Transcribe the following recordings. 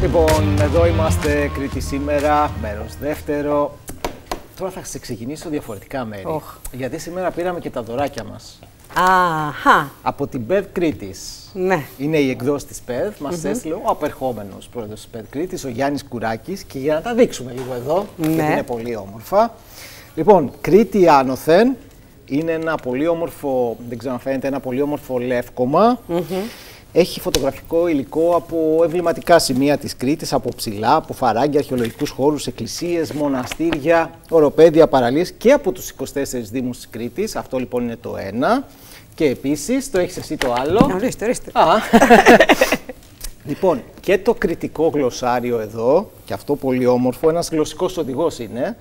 Λοιπόν, εδώ είμαστε Κρήτη σήμερα, μέρος δεύτερο. Τώρα θα σε ξεκινήσω διαφορετικά μέρη. Οχ. Γιατί σήμερα πήραμε και τα δωράκια μας. Αχα. Από την ΠΕΔ Κρήτης. Ναι. Είναι η εκδόση της ΠΕΔ. Μας έστειλε ο απερχόμενος πρόεδρος της ΠΕΔ Κρήτης, ο Γιάννης Κουράκης. Και για να τα δείξουμε λίγο εδώ, Ναι. γιατί είναι πολύ όμορφα. Λοιπόν, Κρήτη άνωθεν. Είναι ένα πολύ όμορφο, δεν ξέρω αν φαίνεται, ένα πολύ όμορφο λεύκομα. Έχει φωτογραφικό υλικό από εμβληματικά σημεία της Κρήτης, από ψηλά, από φαράγγια, αρχαιολογικούς χώρους, εκκλησίες, μοναστήρια, οροπέδια, παραλίες και από τους 24 δήμους της Κρήτης. Αυτό λοιπόν είναι το ένα. Και επίσης, το έχεις εσύ το άλλο. Ορίστε, ορίστε. Α. λοιπόν, και το κριτικό γλωσσάριο εδώ, και αυτό πολύ όμορφο, ένας γλωσσικός οδηγός είναι,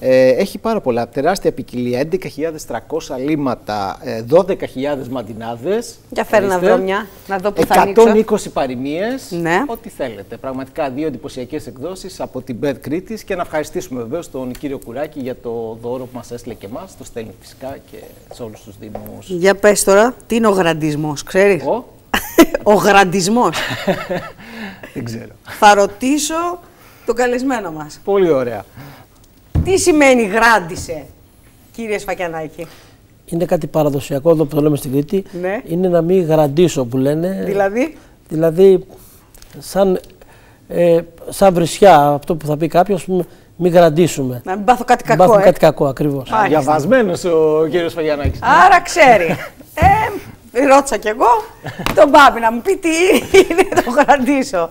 ε, έχει πάρα πολλά, τεράστια ποικιλία, 11.300 λίμματα, ε, 12.000 μαντινάδες. Για φέρε να ορίστε, βρω μια, να δω που θα ανοίξω. 120 παροιμίες, Ναι. ό,τι θέλετε. Πραγματικά δύο εντυπωσιακές εκδόσεις από την Bed Κρήτης και να ευχαριστήσουμε βεβαίως τον κύριο Κουράκη για το δώρο που μας έστειλε και εμάς, το στέλνει φυσικά και σε όλους τους δήμους. Για πες τώρα, τι είναι ο γραντισμός, ξέρεις; Εγώ, ο γραντισμός. δεν ξέρω. θα ρωτήσω τον καλεσμένο μας. Πολύ ωραία. Τι σημαίνει γράντισε, κύριε Σφακιανάκη; Είναι κάτι παραδοσιακό εδώ που το λέμε στην Κρήτη. Ναι. Είναι να μην γραντήσω που λένε. Δηλαδή, Δηλαδή, σαν, ε, σαν βρισιά, αυτό που θα πει κάποιος, μην γραντίσουμε. να μην πάθω κάτι Μην κακό, πάθουμε ε. κάτι κακό, ακριβώς. Μάλιστα. Διαβασμένος ο κύριος Φαγιανάκης. Άρα ξέρει. ε, ρώτησα κι εγώ τον Μπάμπη να μου πει τι είναι το γραντίσω.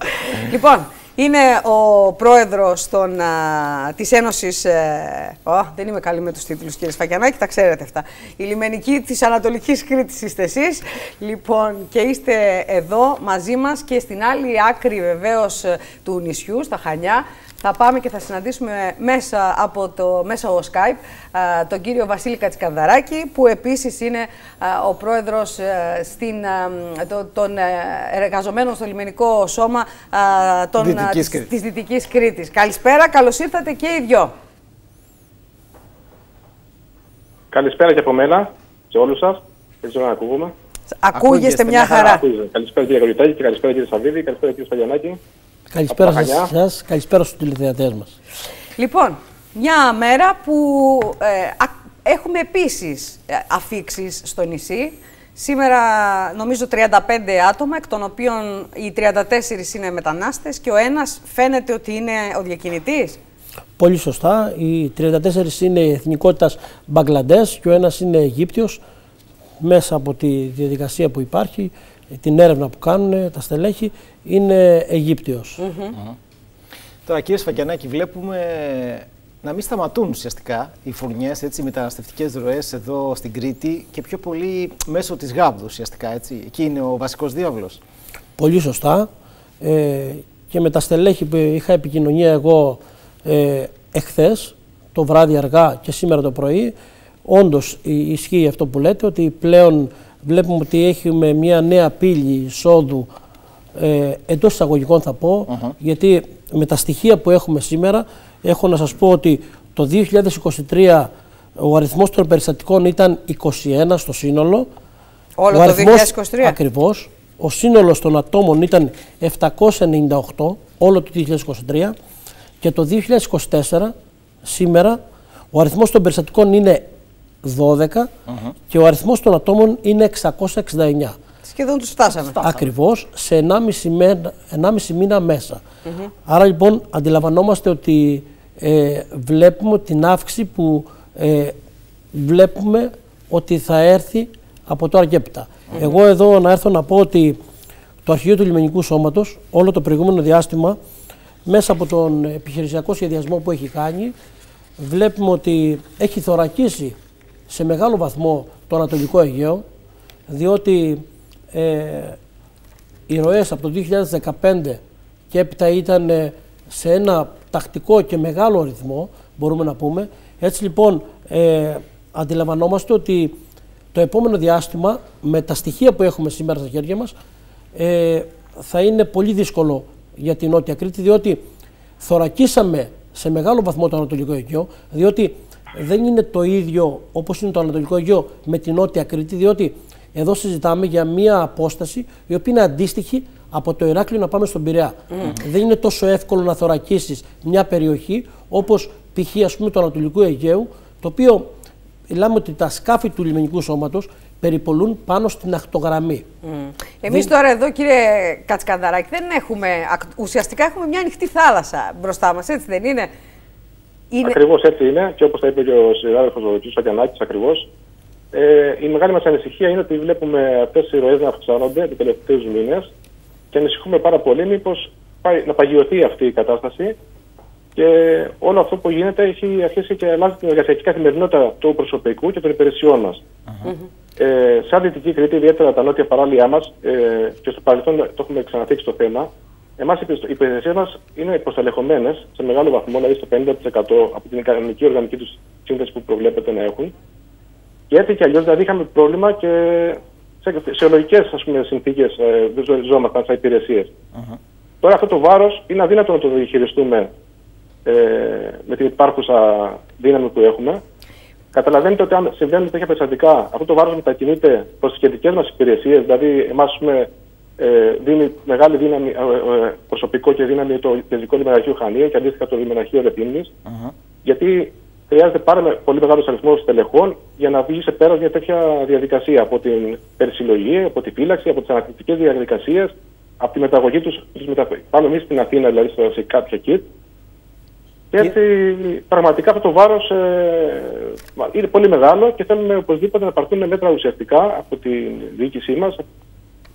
λοιπόν, είναι ο πρόεδρος των, α, της Ένωσης, ε, ω, δεν είμαι καλή με τους τίτλους κύριε Σφακιανάκη, τα ξέρετε αυτά. Η λιμενική της Ανατολικής Κρήτης είστε εσείς. Λοιπόν, και είστε εδώ μαζί μας και στην άλλη άκρη βεβαίως ε, του νησιού, στα Χανιά, θα πάμε και θα συναντήσουμε μέσα από το μέσα ο Skype α, τον κύριο Βασίλη Κατσικανδαράκη που επίσης είναι α, ο πρόεδρος ε, στην, α, το- των ε, εργαζομένων στο λιμενικό σώμα α, των, Δυτικής της, Κρήτης. της Δυτικής Κρήτης. Καλησπέρα, καλώς ήρθατε και οι δυο. Καλησπέρα και από μένα σε όλους σας. Δεν ξέρω αν ακούγομαι. Ακούγεστε μια χαρά. Ακούγεται. Καλησπέρα κύριε Γαλιουτάκη και καλησπέρα κύριε Σαββίδη. Καλησπέρα κύριε Σπαγιανάκη. Καλησπέρα Από τα σε Χανιά. εσά, καλησπέρα στους τηλεθεατές μας. Λοιπόν, μια μέρα που ε, α- έχουμε επίσης ε, αφήξεις στο νησί. Σήμερα νομίζω 35 άτομα, εκ των οποίων οι 34 είναι μετανάστες και ο ένας φαίνεται ότι είναι ο διακινητής. Πολύ σωστά. Οι 34 είναι εθνικότητας Μπαγκλαντές και ο ένας είναι Αιγύπτιος. Μέσα από τη διαδικασία που υπάρχει, την έρευνα που κάνουν τα στελέχη, είναι Αιγύπτιος. Τώρα κύριε Σφακιανάκη βλέπουμε να μην σταματούν ουσιαστικά οι φουρνιές, έτσι, οι μεταναστευτικές ροές εδώ στην Κρήτη και πιο πολύ μέσω της Γάβδου ουσιαστικά, έτσι. Εκεί είναι ο βασικός διάβλος. Πολύ σωστά. Ε, και με τα στελέχη που είχα επικοινωνία εγώ ε, εχθές, το βράδυ αργά και σήμερα το πρωί, όντως ι- ισχύει αυτό που λέτε, ότι πλέον βλέπουμε ότι έχουμε μια νέα πύλη εισόδου ε, εντός εισαγωγικών θα πω, γιατί με τα στοιχεία που έχουμε σήμερα, έχω να σας πω ότι το 2023 ο αριθμός των περιστατικών ήταν 21 στο σύνολο, Όλο ο το αριθμός, 2023. Ακριβώς. Ο σύνολος των ατόμων ήταν 798 όλο το 2023 και το 2024 σήμερα ο αριθμός των περιστατικών είναι 12 και ο αριθμός των ατόμων είναι 669. Σχεδόν τους φτάσαμε. Ακριβώς σε 1,5 μήνα, 1,5 μήνα μέσα. Άρα λοιπόν αντιλαμβανόμαστε ότι ε, βλέπουμε την αύξηση που ε, βλέπουμε ότι θα έρθει από τώρα και έπειτα. Εγώ εδώ να έρθω να πω ότι το Αρχείο του Λιμενικού Σώματος όλο το προηγούμενο διάστημα μέσα από τον επιχειρησιακό σχεδιασμό που έχει κάνει βλέπουμε ότι έχει θωρακίσει σε μεγάλο βαθμό το Ανατολικό Αιγαίο διότι ε, οι ροές από το 2015 και έπειτα ήταν ε, σε ένα τακτικό και μεγάλο ρυθμό, μπορούμε να πούμε. Έτσι λοιπόν ε, αντιλαμβανόμαστε ότι το επόμενο διάστημα με τα στοιχεία που έχουμε σήμερα στα χέρια μας ε, θα είναι πολύ δύσκολο για την Νότια Κρήτη διότι θωρακίσαμε σε μεγάλο βαθμό το Ανατολικό Αιγαίο διότι δεν είναι το ίδιο όπως είναι το Ανατολικό Αιγαίο με την Νότια Κρήτη διότι εδώ συζητάμε για μία απόσταση η οποία είναι αντίστοιχη από το Ηράκλειο να πάμε στον Πειραιά. Δεν είναι τόσο εύκολο να θωρακίσεις μια περιοχή όπως π.χ. ας πούμε του Ανατολικού Αιγαίου, το οποίο μιλάμε ότι τα σκάφη του λιμενικού σώματος περιπολούν πάνω στην ακτογραμμή. Mm. Εμείς τώρα εδώ, κύριε Κατσκανδαράκη, δεν έχουμε. Ουσιαστικά έχουμε μια ανοιχτή θάλασσα μπροστά μας, έτσι δεν είναι; Είναι... Ακριβώς έτσι είναι και όπως τα είπε και ο συνάδελφος ο κ. Σακιανάκης, ακριβώς. Ε, η μεγάλη μας ανησυχία είναι ότι βλέπουμε αυτές οι ροές να αυξάνονται τους τελευταίους μήνες και ανησυχούμε πάρα πολύ μήπως να παγιωθεί αυτή η κατάσταση και όλο αυτό που γίνεται έχει αρχίσει και αλλάζει την εργασιακή καθημερινότητα του προσωπικού και των υπηρεσιών μας. Uh-huh. Ε, σαν Δυτική Κρήτη, ιδιαίτερα τα νότια παράλια μας, ε, και στο παρελθόν το έχουμε ξαναθίξει το θέμα, εμάς οι υπηρεσίες μας είναι υποστελεχωμένες σε μεγάλο βαθμό, δηλαδή στο 50% από την κανονική οργανική τους σύνδεση που προβλέπεται να έχουν. Και έτσι κι αλλιώς δηλαδή είχαμε πρόβλημα και σε, σε ολογικές συνθήκες ε, δεν ζώμασταν σαν υπηρεσίες. Uh-huh. Τώρα αυτό το βάρος είναι αδύνατο να το διαχειριστούμε ε, με την υπάρχουσα δύναμη που έχουμε. Καταλαβαίνετε ότι αν συμβαίνουν τέτοια περιστατικά, αυτό το βάρος μετακινείται προς τις κεντρικέ μας υπηρεσίες, δηλαδή εμάς ε, δίνει μεγάλη δύναμη, ε, ε, προσωπικό και δύναμη το κεντρικό λιμεναρχείο Χανία και αντίστοιχα το λιμεναρχείο Ρεπίνη. Uh-huh. Γιατί χρειάζεται πάρα πολύ μεγάλος αριθμός τελεχών για να βγει σε πέρας μια τέτοια διαδικασία από την περισυλλογή, από τη φύλαξη, από τις ανακριτικέ διαδικασίες, από τη μεταγωγή τους. Πάμε εμείς στην Αθήνα, δηλαδή στο, σε κάποια κιτ, και έτσι πραγματικά αυτό το βάρος ε, είναι πολύ μεγάλο και θέλουμε οπωσδήποτε να πάρθουν μέτρα ουσιαστικά από τη διοίκησή μας.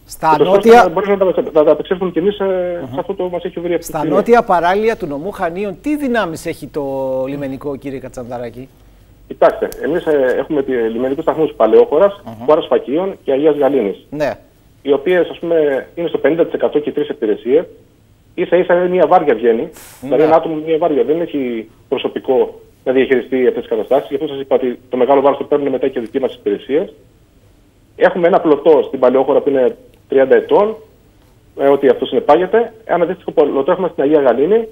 Στα νότια. Να μπορούμε να τα, να απεξέλθουμε κι εμείς uh-huh. σε αυτό που μας έχει βρει Στα νότια παράλια του νομού Χανίων, τι δυνάμεις έχει το λιμενικό, κύριε Κατσανδαράκη; Κοιτάξτε, εμείς ε, έχουμε λιμενικούς σταθμούς Παλαιόχώρα, uh-huh. Χώρας Φακίων και Αγίας Γαλήνης. Ναι. Οι οποίες είναι στο 50% και τρεις υπηρεσίες ίσα ίσα είναι μια βάρια βγαίνει. Ναι. Δηλαδή ένα άτομο μια βάρια δεν έχει προσωπικό να διαχειριστεί αυτές τις καταστάσεις. Γι' αυτό σας είπα ότι το μεγάλο βάρος το παίρνουν μετά και δική μας υπηρεσία. Έχουμε ένα πλωτό στην παλαιόχώρα που είναι 30 ετών, ε, ότι αυτός συνεπάγεται. Ένα αντίστοιχο πλωτό έχουμε στην Αγία Γαλήνη,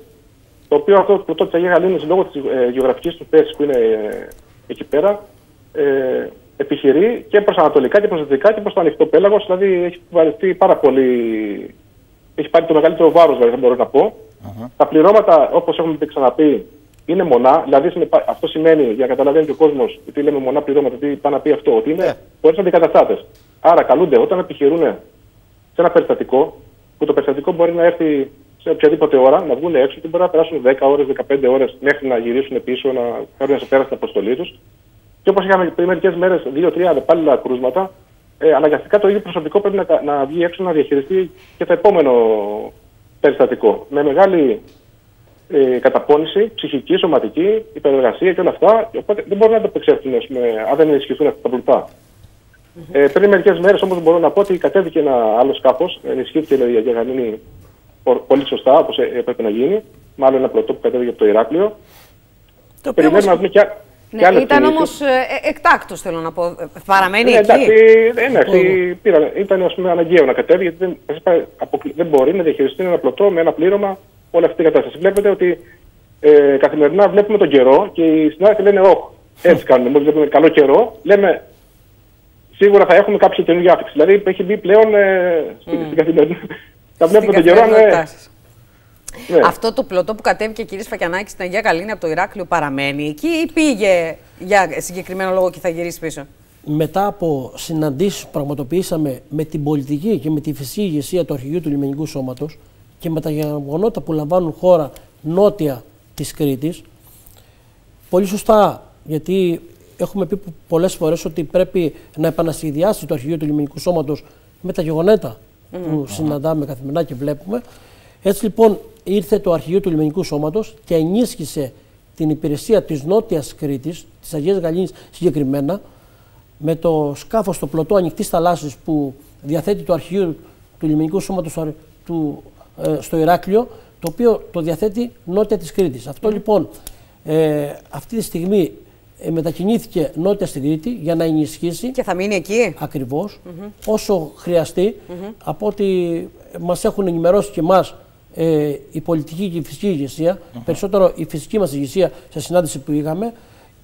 το οποίο αυτό το πλωτό της Αγία Γαλήνης λόγω της ε, γεωγραφικής του θέση που είναι ε, εκεί πέρα, ε, επιχειρεί και προς ανατολικά και προς δυτικά και προς το ανοιχτό πέλαγος. Δηλαδή έχει βαρεθεί πάρα πολύ έχει πάρει το μεγαλύτερο βάρος, δηλαδή, μπορώ να πω. Uh-huh. Τα πληρώματα, όπως έχουμε ξαναπεί, είναι μονά. Δηλαδή, αυτό σημαίνει, για να καταλαβαίνει και ο κόσμος, τι λέμε μονά πληρώματα, τι πάει να πει αυτό, ότι είναι yeah. Ναι. αντικαταστάτες. Άρα, καλούνται όταν επιχειρούν σε ένα περιστατικό, που το περιστατικό μπορεί να έρθει σε οποιαδήποτε ώρα, να βγουν έξω και μπορεί να περάσουν 10 ώρες, 15 ώρες μέχρι να γυρίσουν πίσω, να φέρουν σε πέρα στην αποστολή τους. Και όπως είχαμε πριν μερικές μέρες, 2-3 αντεπάλληλα κρούσματα, ε, αναγκαστικά το ίδιο προσωπικό πρέπει να, να βγει έξω να διαχειριστεί και το επόμενο περιστατικό. Με μεγάλη ε, καταπώνηση, ψυχική, σωματική, υπεργασία και όλα αυτά. Οπότε δεν μπορούν να το απεξέλθουν αν δεν ενισχυθούν αυτά τα πλουτά. Mm-hmm. Ε, πριν μερικές μέρες όμως μπορώ να πω ότι κατέβηκε ένα άλλο σκάφος, ενισχύθηκε η Αγιαγανίνη πολύ σωστά όπως ε, έπρεπε να γίνει. Μάλλον ένα πλωτό που κατέβηκε από το Ηράκλειο. Το Περιμένουμε να δούμε και, ναι, ήταν όμως ε, εκτάκτος, θέλω να πω. Παραμένει ναι, εκεί; Εντάξει, ναι, πήρα, ήταν ας πούμε, αναγκαίο να κατέβει, γιατί δεν, δεν μπορεί να διαχειριστεί ένα πλωτό με ένα πλήρωμα όλη αυτή την κατάσταση. Βλέπετε ότι ε, καθημερινά βλέπουμε τον καιρό και οι συνάδελφοι λένε Όχι, έτσι κάνουμε. Μόλις βλέπουμε καλό καιρό, λέμε σίγουρα θα έχουμε κάποια καινούργια άφηξη. Δηλαδή έχει μπει πλέον ε, mm. στην καθημερινότητα. Θα βλέπουμε τον καιρό. Ναι, ναι. Αυτό το πλωτό που κατέβηκε η κυρία Σφακιανάκη στην Αγία Καλίνη από το Ηράκλειο παραμένει εκεί ή πήγε για συγκεκριμένο λόγο και θα γυρίσει πίσω; Μετά από συναντήσεις που πραγματοποιήσαμε με την πολιτική και με τη φυσική ηγεσία του Αρχηγείου του Λιμενικού Σώματος και με τα γεγονότα που λαμβάνουν χώρα νότια της Κρήτης, πολύ σωστά, γιατί έχουμε πει πολλές φορές ότι πρέπει να επανασχεδιάσει το Αρχηγείο του Λιμενικού Σώματος με τα γεγονότα που συναντάμε καθημερινά και βλέπουμε. Έτσι λοιπόν ήρθε το Αρχηγείο του Λιμενικού Σώματος και ενίσχυσε την υπηρεσία της Νότιας Κρήτης, της Αγίας Γαλλίνη συγκεκριμένα, με το σκάφος στο πλωτό ανοιχτής θαλάσσης που διαθέτει το Αρχηγείο του Λιμενικού Σώματος ε, στο Ηράκλειο, το οποίο το διαθέτει νότια της Κρήτης. Αυτό λοιπόν ε, αυτή τη στιγμή ε, μετακινήθηκε νότια στην Κρήτη για να ενισχύσει. Και θα μείνει εκεί; Ακριβώς. Όσο χρειαστεί. Από ό,τι μας έχουν ενημερώσει και εμάς ε, η πολιτική και η φυσική ηγεσία, περισσότερο η φυσική μας ηγεσία σε συνάντηση που είχαμε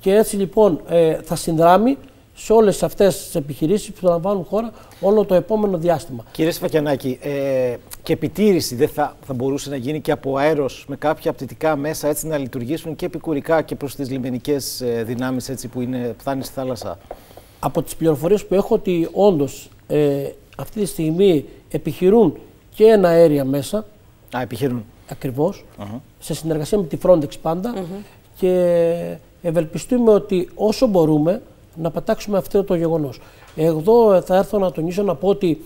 και έτσι λοιπόν ε, θα συνδράμει σε όλες αυτές τις επιχειρήσεις που θα λαμβάνουν χώρα όλο το επόμενο διάστημα. Κύριε Σφακιανάκη, ε, και επιτήρηση δεν θα, θα μπορούσε να γίνει και από αέρος με κάποια απτυτικά μέσα έτσι να λειτουργήσουν και επικουρικά και προς τις λιμενικές ε, δυνάμεις που, είναι, που θα είναι στη θάλασσα; Από τις πληροφορίες που έχω ότι όντως ε, αυτή τη στιγμή επιχειρούν και ένα αέρια μέσα. Α, επιχειρούν. Ακριβώς. Σε συνεργασία με τη Frontex πάντα. Και ευελπιστούμε ότι όσο μπορούμε να πατάξουμε αυτό το γεγονός. Εδώ θα έρθω να τονίσω να πω ότι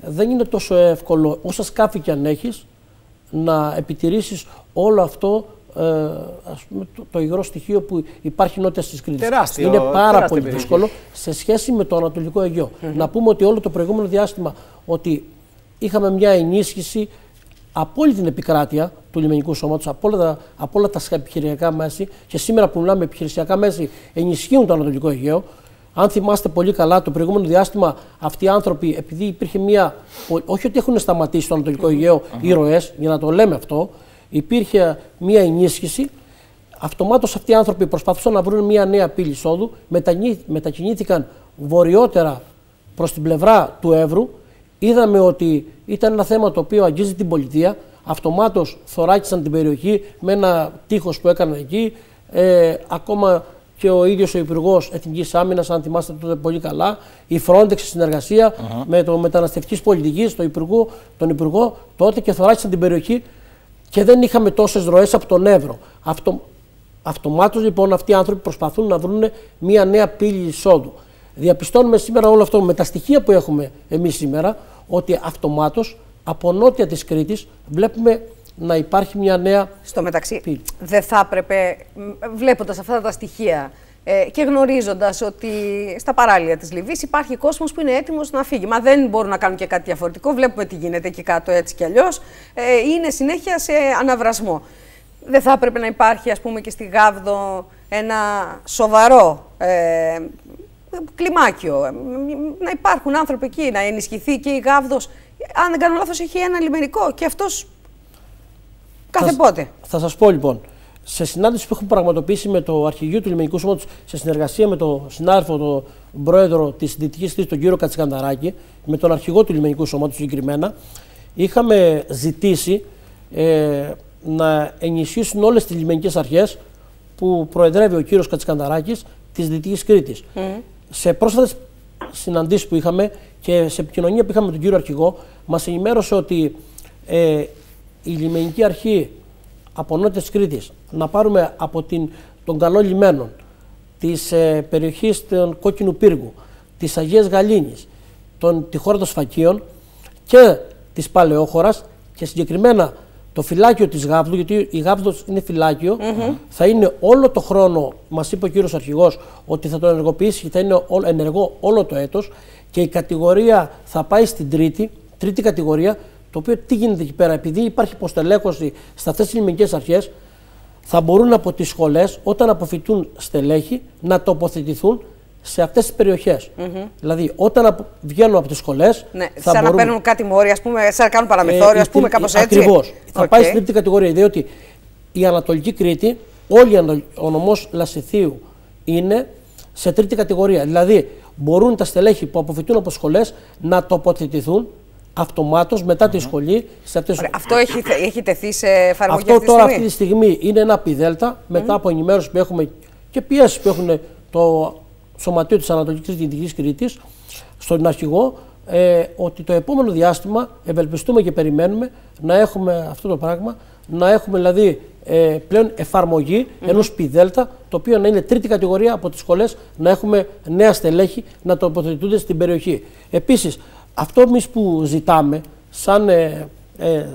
δεν είναι τόσο εύκολο όσα σκάφη και αν έχεις να επιτηρήσεις όλο αυτό ε, ας πούμε, το, το υγρό στοιχείο που υπάρχει νότια στις Κρήτης. Τεράστιο, είναι πάρα πολύ δύσκολο σε σχέση με το Ανατολικό Αιγαίο. Να πούμε ότι όλο το προηγούμενο διάστημα ότι είχαμε μια ενίσχυση από όλη την επικράτεια του λιμενικού σώματος, από, όλα τα, από όλα τα επιχειρησιακά μέση και σήμερα που μιλάμε επιχειρησιακά μέση ενισχύουν το Ανατολικό Αιγαίο. Αν θυμάστε πολύ καλά, το προηγούμενο διάστημα αυτοί οι άνθρωποι, επειδή υπήρχε μια. Όχι ότι έχουν σταματήσει στο Ανατολικό Αιγαίο οι ροές, για να το λέμε αυτό, υπήρχε μια ενίσχυση. Αυτομάτως αυτοί οι άνθρωποι προσπαθούσαν να βρουν μια νέα πύλη εισόδου, μετακινήθηκαν βορειότερα προς την πλευρά του Εύρου. Είδαμε ότι ήταν ένα θέμα το οποίο αγγίζει την πολιτεία. Αυτομάτως θωράκισαν την περιοχή με ένα τείχος που έκαναν εκεί. Ε, ακόμα και ο ίδιος ο Υπουργός Εθνικής Άμυνας, αν θυμάστε τότε πολύ καλά, η Frontex σε συνεργασία με το μεταναστευτικής πολιτικής, τον Υπουργό, τον Υπουργό, τότε και θωράκισαν την περιοχή και δεν είχαμε τόσες ροές από τον Εύρο. Αυτο, Αυτομάτως λοιπόν αυτοί οι άνθρωποι προσπαθούν να βρουν μια νέα πύλη εισόδου. Διαπιστώνουμε σήμερα όλο αυτό με τα στοιχεία που έχουμε εμείς σήμερα ότι αυτομάτως από νότια της Κρήτης βλέπουμε να υπάρχει μια νέα. Στο μεταξύ, δεν θα έπρεπε, βλέποντας αυτά τα στοιχεία ε, και γνωρίζοντας ότι στα παράλια της Λιβύης υπάρχει κόσμος που είναι έτοιμος να φύγει. Μα δεν μπορούν να κάνουν και κάτι διαφορετικό. Βλέπουμε τι γίνεται εκεί κάτω έτσι κι αλλιώς. Ε, είναι συνέχεια σε αναβρασμό. Δεν θα έπρεπε να υπάρχει, ας πούμε, και στη Γάβδο ένα σοβαρό ε, κλιμάκιο. Ε, να υπάρχουν άνθρωποι εκεί, να ενισχυθεί και η Γάβδος. Αν δεν κάνω λάθος, έχει ένα λιμενικό και αυτός κάθε θα, πότε. Θα σας πω λοιπόν, σε συνάντηση που έχουμε πραγματοποιήσει με το Αρχηγείο του Λιμενικού Σώματος σε συνεργασία με τον συνάδελφο, τον πρόεδρο της Δυτικής Θήσης, τον κύριο Κατσικανταράκη, με τον Αρχηγό του Λιμενικού Σώματος συγκεκριμένα, είχαμε ζητήσει ε, να ενισχύσουν όλες τις λιμενικές αρχές που προεδρεύει ο κύριος Κατσικανταράκης της Δυτικής Κρήτης. Σε πρόσφατες συναντήσεις που είχαμε και σε επικοινωνία που είχαμε με τον κύριο Αρχηγό, μας ενημέρωσε ότι ε, η λιμενική αρχή από νότια της Κρήτης, να πάρουμε από την, τον καλό λιμένων, της ε, περιοχής των Κόκκινου Πύργου, της Αγίας Γαλήνης, των, τη χώρα των Σφακίων και της Παλαιόχωρας και συγκεκριμένα το φυλάκιο της Γάβδου, γιατί η Γάβδος είναι φυλάκιο, θα είναι όλο το χρόνο, μας είπε ο κύριος Αρχηγός, ότι θα το ενεργοποιήσει και θα είναι ενεργό όλο το έτος και η κατηγορία θα πάει στην τρίτη, τρίτη κατηγορία, το οποίο τι γίνεται εκεί πέρα, επειδή υπάρχει υποστελέχωση σε αυτές τις λιμενικές αρχές, θα μπορούν από τις σχολές, όταν αποφυτούν στελέχη, να τοποθετηθούν σε αυτές τις περιοχές. Δηλαδή, όταν βγαίνουν από τις σχολές. Ναι, θα σαν μπορούν... να παίρνουν κάτι μόρια, ας πούμε, σαν να κάνουν παραμεθόριο, ε, ας πούμε, κάπως έτσι. Ακριβώς. Θα πάει στην τρίτη κατηγορία. Διότι η Ανατολική Κρήτη, όλη ο νομός Λασιθίου είναι σε τρίτη κατηγορία. Δηλαδή, μπορούν τα στελέχη που αποφυτούν από σχολές να τοποθετηθούν αυτομάτως μετά τη σχολή. Σε αυτές... Ωραία, αυτό έχει, έχει τεθεί σε εφαρμογή Αυτό αυτή τώρα αυτή τη στιγμή είναι ένα πιδέλτα μετά από ενημέρωση που έχουμε και πιέσεις που έχουν το Σωματείο της Ανατολικής Δυτικής Κρήτης, στον αρχηγό, ε, ότι το επόμενο διάστημα ευελπιστούμε και περιμένουμε να έχουμε αυτό το πράγμα, να έχουμε δηλαδή ε, πλέον εφαρμογή mm -hmm. ενός πιδέλτα, το οποίο να είναι τρίτη κατηγορία από τις σχολές, να έχουμε νέα στελέχη να τοποθετούνται στην περιοχή. Επίσης, αυτό εμείς που ζητάμε σαν ε, ε,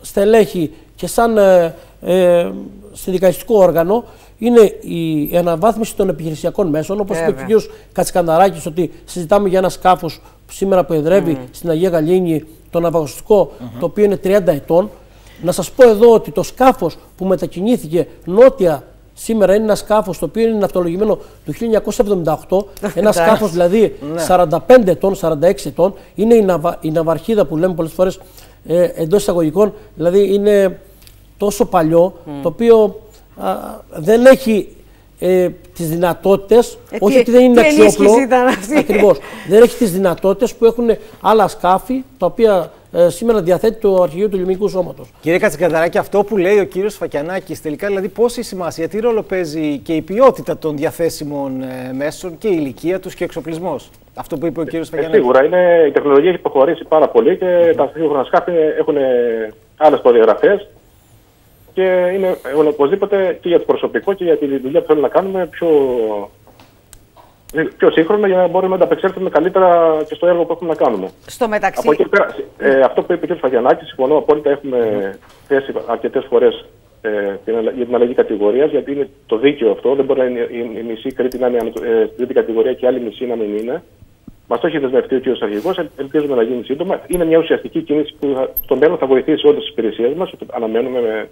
στελέχη και σαν ε, ε συνδικαλιστικό όργανο είναι η αναβάθμιση των επιχειρησιακών μέσων. Όπως είπε ο κ. Κατσικαναράκη, ότι συζητάμε για ένα σκάφος σήμερα που εδρεύει στην Αγία Γαλήνη, το ναυαγωστικό, το οποίο είναι 30 ετών. Να σας πω εδώ ότι το σκάφος που μετακινήθηκε νότια σήμερα είναι ένα σκάφος το οποίο είναι ναυτολογημένο το 1978. ένα σκάφος δηλαδή 45 ναι. ετών, 46 ετών. Είναι η, ναυα, η ναυαρχίδα που λέμε πολλές φορές ε, εντός εισαγωγικών. Δηλαδή είναι τόσο παλιό, το οποίο δεν έχει ε, τις δυνατότητες, ε, όχι ότι δεν είναι αξιόπλο. Ακριβώς. δεν έχει τις δυνατότητες που έχουν άλλα σκάφη τα οποία ε, σήμερα διαθέτει το αρχηγείο του Ελληνικού Σώματος. Κύριε Κατσικανταράκη, αυτό που λέει ο κύριος Φακιανάκης, τελικά δηλαδή πόση σημασία, τι ρόλο παίζει και η ποιότητα των διαθέσιμων ε, μέσων και η ηλικία τους και ο εξοπλισμός; Αυτό που είπε ο κύριος Φακιανάκη. Ε, σίγουρα είναι, η τεχνολογία έχει προχωρήσει πάρα πολύ και τα σύγχρονα σκάφη έχουν άλλες προδιαγραφές και είναι οπωσδήποτε και για το προσωπικό και για τη δουλειά που θέλουμε να κάνουμε πιο, πιο σύγχρονα για να μπορούμε να ανταπεξέλθουμε καλύτερα και στο έργο που έχουμε να κάνουμε. Στο μεταξύ. Από εκεί πέρα, ε, αυτό που είπε ο κ. Φαγιανάκης, συμφωνώ απόλυτα. Έχουμε θέσει αρκετές φορές ε, για την αλλαγή κατηγορίας, γιατί είναι το δίκαιο αυτό. Δεν μπορεί να είναι η, η μισή Κρήτη να είναι ε, τρίτη κατηγορία και η άλλη μισή να μην είναι. Μας το έχει δεσμευτεί ο κ. Αρχηγός, ελπίζουμε να γίνει σύντομα. Είναι μια ουσιαστική κίνηση που στο μέλλον θα βοηθήσει όλες τις υπηρεσίες μας. Αναμένουμε με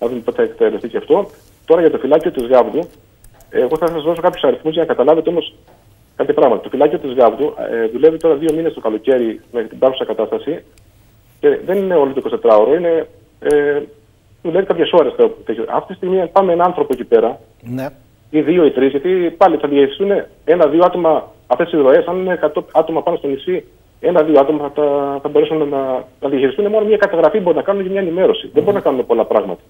να δούμε πότε θα εκτελεστεί και αυτό. Τώρα για το φυλάκιο τη Γάβδου, εγώ θα σας δώσω κάποιους αριθμούς για να καταλάβετε όμως κάτι πράγμα. Το φυλάκιο τη Γάβδου ε, δουλεύει τώρα δύο μήνες το καλοκαίρι μέχρι την υπάρχουσα κατάσταση και δεν είναι όλο το 24ωρο, είναι. Ε, δουλεύει κάποιες ώρες. Αυτή τη στιγμή, αν πάμε έναν άνθρωπο εκεί πέρα, ναι. ή δύο ή τρεις, γιατί πάλι θα διαχειριστούν ένα-δύο άτομα αυτές τις ροές, αν είναι 100 άτομα πάνω στο νησί, ένα-δύο άτομα θα, θα μπορέσουν να, να διαχειριστούν μόνο μια καταγραφή, μπορεί να κάνουν και μια ενημέρωση. Mm. Δεν μπορούν να κάνουν πολλά πράγματα.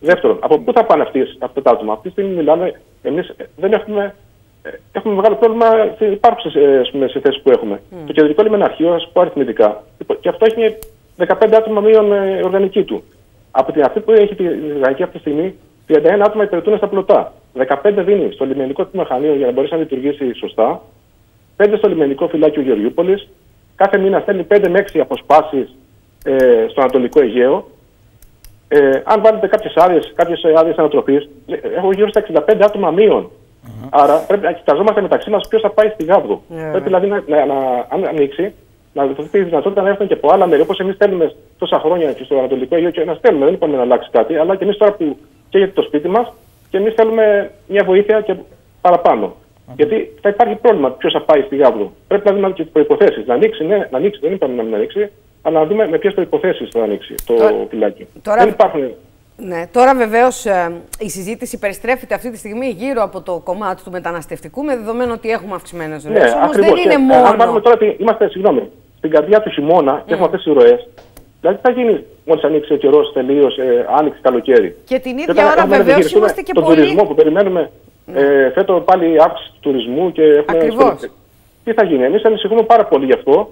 Δεύτερον, από πού θα πάνε αυτοί, αυτά τα άτομα; Αυτή τη στιγμή μιλάμε, εμείς δεν έχουμε, ε, έχουμε μεγάλο πρόβλημα σε υπάρχουσες ε, θέσεις που έχουμε. Mm. Το κεντρικό λιμεναρχείο, ας πω αριθμητικά, και αυτό έχει 15 άτομα μείον ε, οργανική του. Από την αυτή που έχει τη οργανική αυτή τη στιγμή, 31 άτομα υπηρετούν στα πλωτά. 15 δίνει στο λιμενικό του μηχανείο για να μπορέσει να λειτουργήσει σωστά. 5 στο λιμενικό φυλάκιο Γεωργιούπολης. Κάθε μήνα στέλνει 5 με 6 αποσπάσεις ε, στο Ανατολικό Αιγαίο. Ε, αν βάλετε κάποιες άδειες κάποιες άδειες ανατροπής, έχω γύρω στα 65 άτομα μείον. Mm-hmm. Άρα πρέπει να κοιταζόμαστε μεταξύ μας ποιος θα πάει στη Γάβδο. Yeah. Πρέπει δηλαδή να, να, να, αν ανοίξει, να δοθεί η δυνατότητα να έρθουν και από άλλα μέρη. Όπως εμείς στέλνουμε τόσα χρόνια και στο Ανατολικό Αιγαίο και να στέλνουμε, δεν είπαμε να αλλάξει κάτι, αλλά και εμείς τώρα που καίγεται το σπίτι μας και εμείς θέλουμε μια βοήθεια και παραπάνω. Mm-hmm. Γιατί θα υπάρχει πρόβλημα ποιος θα πάει στη Γάβδο. Πρέπει να δούμε και τις προποθέσει. Να ανοίξει, ναι, να ανοίξει, δεν είπαμε να μην ανοίξει, αλλά να δούμε με ποιες προποθέσει θα ανοίξει το φυλάκι. Τώρα... Δεν υπάρχουν. Ναι, τώρα βεβαίως ε, η συζήτηση περιστρέφεται αυτή τη στιγμή γύρω από το κομμάτι του μεταναστευτικού με δεδομένο ότι έχουμε αυξημένες ροές. Ναι, Όμως δεν είναι και, μόνο. Αν πάρουμε τώρα ότι είμαστε, συγγνώμη, στην καρδιά του χειμώνα και mm. έχουμε αυτές τις ροές, δηλαδή τι θα γίνει μόλις ανοίξει ο καιρός τελείως, ε, άνοιξε καλοκαίρι. Και την ίδια και ώρα βεβαίως είμαστε και τον πολύ. Τον τουρισμό που περιμένουμε, mm. ε, φέτο πάλι αύξηση του τουρισμού και έχουμε. Τι θα γίνει, εμείς ανησυχούμε πάρα πολύ γι' αυτό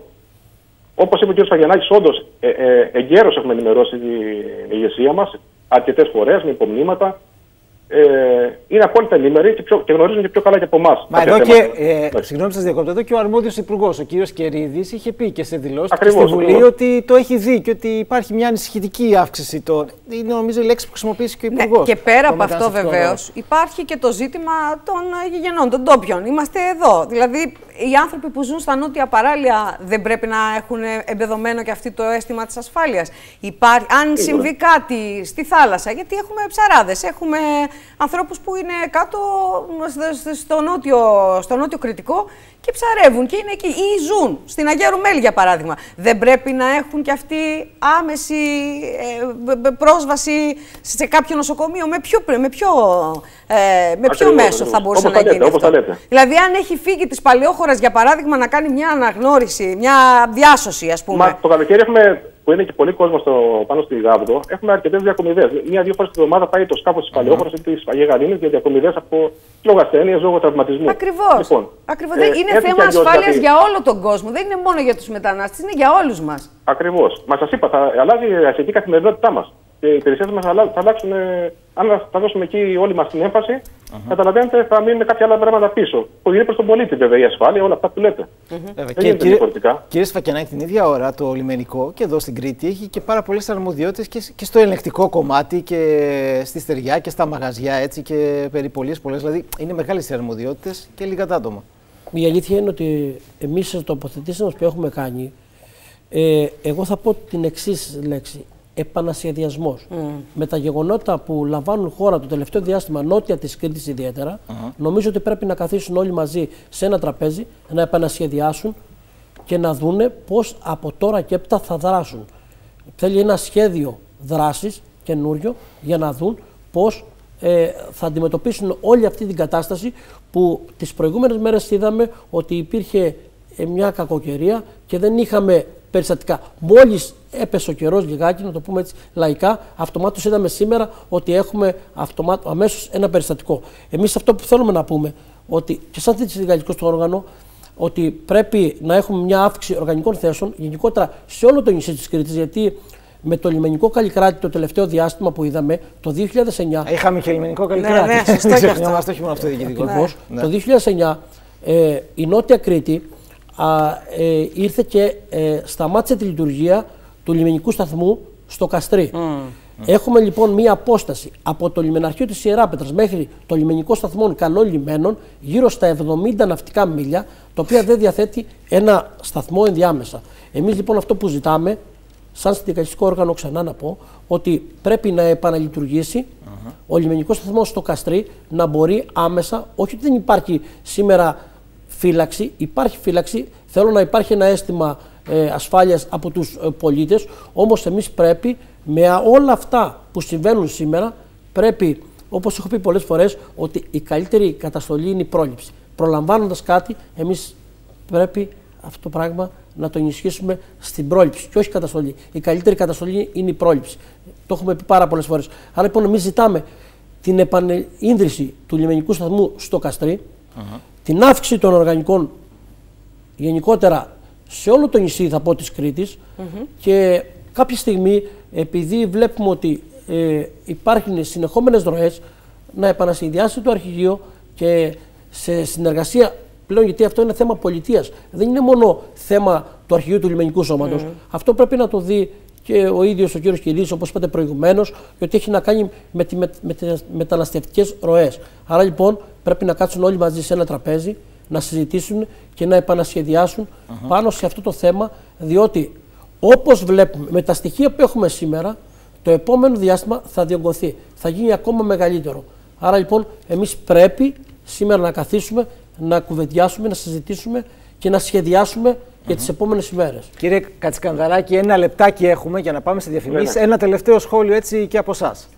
Όπως είπε ο κ. Φαγιανάκη, όντως ε, ε, εγκαίρως έχουμε ενημερώσει την ηγεσία μας αρκετές φορές με υπομνήματα ε, είναι απόλυτα ενήμεροι και, πιο, και γνωρίζουν και πιο καλά και από εμάς. Μα εδώ και, ε, συγγνώμη σας διακόπτω, εδώ και ο αρμόδιος υπουργός, ο κ. Κερίδης, είχε πει και σε δηλώσεις στη Βουλή ότι το έχει δει και ότι υπάρχει μια ανησυχητική αύξηση. Το, είναι νομίζω η λέξη που χρησιμοποιήσει και ο υπουργός. Ναι, και πέρα από αυτό βεβαίως υπάρχει και το ζήτημα των γηγενών, των ντόπιων. Είμαστε εδώ. Δηλαδή οι άνθρωποι που ζουν στα νότια παράλια δεν πρέπει να έχουν εμπεδομένο και αυτή το αίσθημα της ασφάλειας. Αν συμβεί κάτι στη θάλασσα, γιατί έχουμε ψαράδες, έχουμε ανθρώπους που είναι κάτω στο νότιο, στο νότιο Κρητικό και ψαρεύουν και είναι εκεί ή ζουν στην Αγία Μέλη για παράδειγμα. Δεν πρέπει να έχουν και αυτοί άμεση ε, πρόσβαση σε κάποιο νοσοκομείο. Με ποιο, με ποιο, ε, με ποιο μέσο θα μπορούσε να γίνει αυτό. Δηλαδή αν έχει φύγει της Παλαιόχωρας για παράδειγμα να κάνει μια αναγνώριση, μια διάσωση ας πούμε. Μα το καλοκαίρι έχουμε που είναι και πολύ κόσμο στο, πάνω στη Γάβδο, έχουμε αρκετές διακομιδές. Μία-δύο φορές την εβδομάδα πάει το σκάφος της Παλαιόχώρα ή της Παγία Γαλήνης για διακομιδές από λόγω ασθένειας, λόγω τραυματισμού. Ακριβώς. Λοιπόν, Ακριβώς. Ε, είναι θέμα ασφάλειας δηλαδή... για όλο τον κόσμο. Δεν είναι μόνο για τους μετανάστες, είναι για όλους μας. Ακριβώς. Μα σας είπα, θα αλλάζει η αρχική καθημερινότητά μας και οι υπηρεσίες μας θα αλλάξουν. Ε, αν θα δώσουμε εκεί όλη μας την έμφαση, uh-huh. καταλαβαίνετε, θα μείνουν κάποια άλλα πράγματα πίσω. Που είναι προς τον πολίτη, βέβαια, η ασφάλεια, όλα αυτά που λέτε. Uh-huh. Δεν και κύριε, διαφορετικά. Κύριε Σφακιανάκη, την ίδια ώρα το λιμενικό και εδώ στην Κρήτη έχει και πάρα πολλές αρμοδιότητες και, και, στο ελεκτικό κομμάτι και στη στεριά και στα μαγαζιά έτσι και περιπολίε πολλές. Δηλαδή είναι μεγάλες οι αρμοδιότητες και λίγα τα άτομα. Η αλήθεια είναι ότι εμείς στι τοποθετήσει μα που έχουμε κάνει, ε, εγώ θα πω την εξής λέξη επανασχεδιασμός. Mm. Με τα γεγονότα που λαμβάνουν χώρα το τελευταίο διάστημα νότια της Κρήτης ιδιαίτερα, νομίζω ότι πρέπει να καθίσουν όλοι μαζί σε ένα τραπέζι, να επανασχεδιάσουν και να δούνε πώς από τώρα και έπειτα θα δράσουν. Θέλει ένα σχέδιο δράσης καινούριο για να δουν πώς ε, θα αντιμετωπίσουν όλη αυτή την κατάσταση που τις προηγούμενες μέρες είδαμε ότι υπήρχε ε, μια κακοκαιρία και δεν είχαμε περιστατικά. Μόλις έπεσε ο καιρός λιγάκι, να το πούμε έτσι λαϊκά, αυτομάτως είδαμε σήμερα ότι έχουμε αυτομάτως, αμέσως ένα περιστατικό. Εμείς αυτό που θέλουμε να πούμε, ότι και σαν θέτηση γαλλικό στο όργανο, ότι πρέπει να έχουμε μια αύξηση οργανικών θέσεων γενικότερα σε όλο το νησί της Κρήτης, γιατί με το λιμενικό καλλικράτη το τελευταίο διάστημα που είδαμε, το 2009. Είχαμε και λιμενικό καλλικράτη. Ναι, ναι, σωστό και αυτό. όχι μόνο αυτό διοικητικό. Ναι. Το 2009 ε, η Νότια Κρήτη α, ε, ήρθε και ε, σταμάτησε τη λειτουργία του λιμενικού σταθμού στο Καστρί. Έχουμε λοιπόν μία απόσταση από το λιμεναρχείο της Ιεράπετρας μέχρι το λιμενικό σταθμό Καλό Λιμένων γύρω στα 70 ναυτικά μίλια, το οποίο δεν διαθέτει ένα σταθμό ενδιάμεσα. Εμείς λοιπόν αυτό που ζητάμε σαν συνδικαλιστικό όργανο, ξανά να πω, ότι πρέπει να επαναλειτουργήσει ο λιμενικός σταθμός στο Καστρί να μπορεί άμεσα, όχι ότι δεν υπάρχει σήμερα φύλαξη, υπάρχει φύλαξη, θέλω να υπάρχει ένα αίσθημα ε, ασφάλειας από τους ε, πολίτες, όμως εμείς πρέπει με όλα αυτά που συμβαίνουν σήμερα, πρέπει, όπως έχω πει πολλές φορές, ότι η καλύτερη καταστολή είναι η πρόληψη. Προλαμβάνοντας κάτι, εμείς πρέπει αυτό το πράγμα να το ενισχύσουμε στην πρόληψη και όχι καταστολή. Η καλύτερη καταστολή είναι η πρόληψη. Το έχουμε πει πάρα πολλές φορές. Άρα λοιπόν, εμείς ζητάμε την επανείδρυση του λιμενικού σταθμού στο Καστρί, την αύξηση των οργανικών γενικότερα σε όλο το νησί, θα πω, της Κρήτης και κάποια στιγμή, επειδή βλέπουμε ότι ε, υπάρχουν συνεχόμενες ροές, να επανασυνδυάσει το αρχηγείο και σε συνεργασία πλέον γιατί αυτό είναι θέμα πολιτείας. Δεν είναι μόνο θέμα του αρχηγείου του λιμενικού σώματος. Mm. Αυτό πρέπει να το δει και ο ίδιος ο κύριος Κυρίδη, όπως είπατε προηγουμένως, γιατί έχει να κάνει με τι με, με, μεταναστευτικές ροές. Άρα λοιπόν πρέπει να κάτσουν όλοι μαζί σε ένα τραπέζι, να συζητήσουν και να επανασχεδιάσουν uh -huh. πάνω σε αυτό το θέμα, διότι όπως βλέπουμε με τα στοιχεία που έχουμε σήμερα, το επόμενο διάστημα θα διωγγωθεί, θα γίνει ακόμα μεγαλύτερο. Άρα λοιπόν εμείς πρέπει σήμερα να καθίσουμε να κουβεντιάσουμε, να συζητήσουμε και να σχεδιάσουμε mm-hmm. Για τις επόμενες ημέρες. Κύριε Κατσικανδαράκη, ένα λεπτάκι έχουμε για να πάμε σε διαφημίσεις. Ναι, ναι. Ένα τελευταίο σχόλιο έτσι και από εσάς.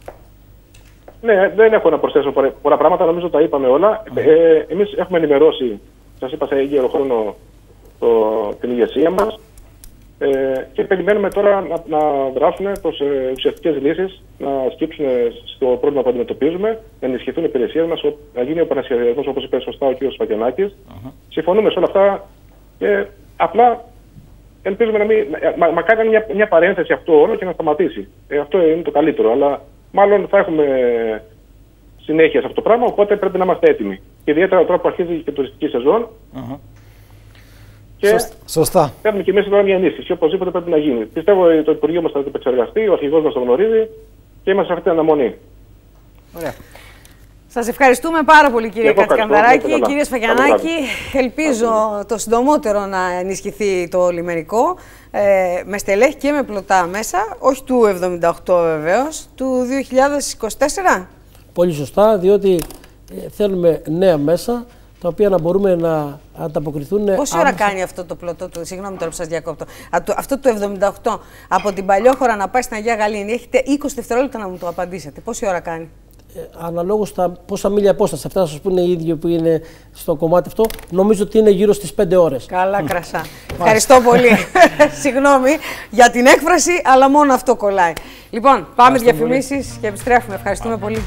Ναι, δεν έχω να προσθέσω πολλά πράγματα, νομίζω τα είπαμε όλα. Mm. Ε, Εμείς έχουμε ενημερώσει, σας είπα σε έγκαιρο χρόνο, το, την ηγεσία μας. Ε, και περιμένουμε τώρα να, να δράσουν προς ε, ουσιαστικές λύσεις, να σκύψουν στο πρόβλημα που αντιμετωπίζουμε, να ενισχυθούν οι υπηρεσίες μας, να γίνει ο επανασχεδιασμό όπως είπε σωστά ο κ. Σπαγιανάκη. Uh-huh. Συμφωνούμε σε όλα αυτά και απλά ελπίζουμε να μην. Μα, μα κάνει μια, μια παρένθεση αυτό όλο και να σταματήσει. Ε, αυτό είναι το καλύτερο. Αλλά μάλλον θα έχουμε συνέχεια σε αυτό το πράγμα, οπότε πρέπει να είμαστε έτοιμοι. Και ιδιαίτερα τώρα που αρχίζει και η τουριστική σεζόν, uh-huh. Και Σωστά. Παίρνουμε και εμείς εδώ μια ενίσχυση. Οπωσδήποτε πρέπει να γίνει. Πιστεύω ότι το Υπουργείο μας θα το επεξεργαστεί, ο αρχηγός μας το γνωρίζει και είμαστε σε αυτή την αναμονή. Ωραία. Σας ευχαριστούμε πάρα πολύ κύριε Κατσικανδαράκη. Κύριε Σφαγιανάκη, ελπίζω το συντομότερο να ενισχυθεί το λιμερικό ε, με στελέχη και με πλωτά μέσα, όχι του 78 βεβαίως, του 2024. Πολύ σωστά, διότι ε, θέλουμε νέα μέσα τα οποία να μπορούμε να ανταποκριθούν. Πόση ώρα κάνει αυτό το πλωτό του, συγγνώμη τώρα που σας διακόπτω, αυτό το 78 από την παλιόχώρα να πάει στην Αγία Γαλήνη, έχετε 20 δευτερόλεπτα να μου το απαντήσετε. Πόση ώρα κάνει; Ε, Αναλόγως στα πόσα μίλια απόσταση. Αυτά θα σας πούνε οι ίδιοι που είναι στο κομμάτι αυτό. Νομίζω ότι είναι γύρω στις 5 ώρες. Καλά, κρασά. Ευχαριστώ πολύ. Συγγνώμη για την έκφραση, αλλά μόνο αυτό κολλάει. Λοιπόν, πάμε διαφημίσεις και επιστρέφουμε. Ευχαριστούμε πολύ.